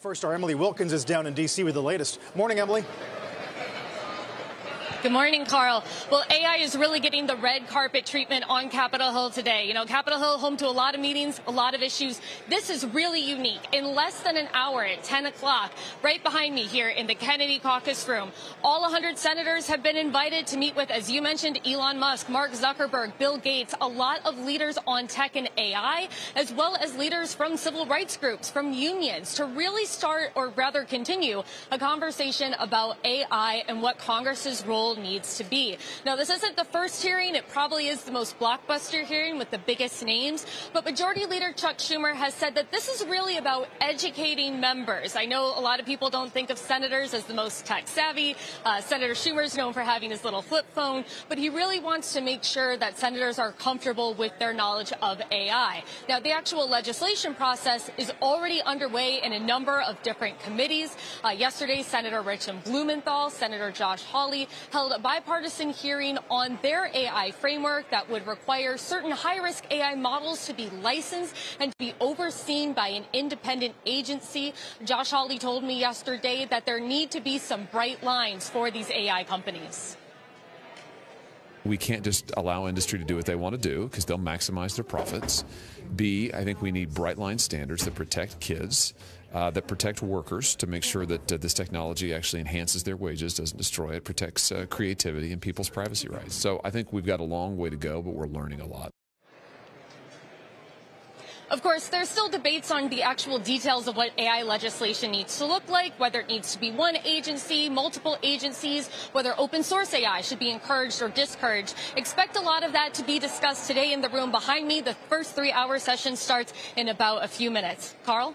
First, our Emily Wilkins is down in D.C. with the latest. Morning, Emily. Good morning, Carl. Well, AI is really getting the red carpet treatment on Capitol Hill today. You know, Capitol Hill home to a lot of meetings, a lot of issues. This is really unique. In less than an hour at 10 o'clock, right behind me here in the Kennedy caucus room, all 100 senators have been invited to meet with, as you mentioned, Elon Musk, Mark Zuckerberg, Bill Gates, a lot of leaders on tech and AI, as well as leaders from civil rights groups, from unions, to really start, or rather continue, a conversation about AI and what Congress's role needs to be. Now, this isn't the first hearing. It probably is the most blockbuster hearing with the biggest names. But Majority Leader Chuck Schumer has said that this is really about educating members. I know a lot of people don't think of senators as the most tech savvy. Uh, Senator Schumer is known for having his little flip phone, but he really wants to make sure that senators are comfortable with their knowledge of AI. Now, the actual legislation process is already underway in a number of different committees. Uh, yesterday, Senator Richard Blumenthal, Senator Josh Hawley held a bipartisan hearing on their AI framework that would require certain high risk AI models to be licensed and to be overseen by an independent agency. Josh Hawley told me yesterday that there need to be some bright lines for these AI companies. We can't just allow industry to do what they want to do because they'll maximize their profits. B, I think we need bright line standards that protect kids uh, that protect workers to make sure that uh, this technology actually enhances their wages, doesn't destroy it, protects uh, creativity and people's privacy rights. So I think we've got a long way to go, but we're learning a lot. Of course, there's still debates on the actual details of what AI legislation needs to look like, whether it needs to be one agency, multiple agencies, whether open source AI should be encouraged or discouraged. Expect a lot of that to be discussed today in the room behind me. The first three hour session starts in about a few minutes. Carl?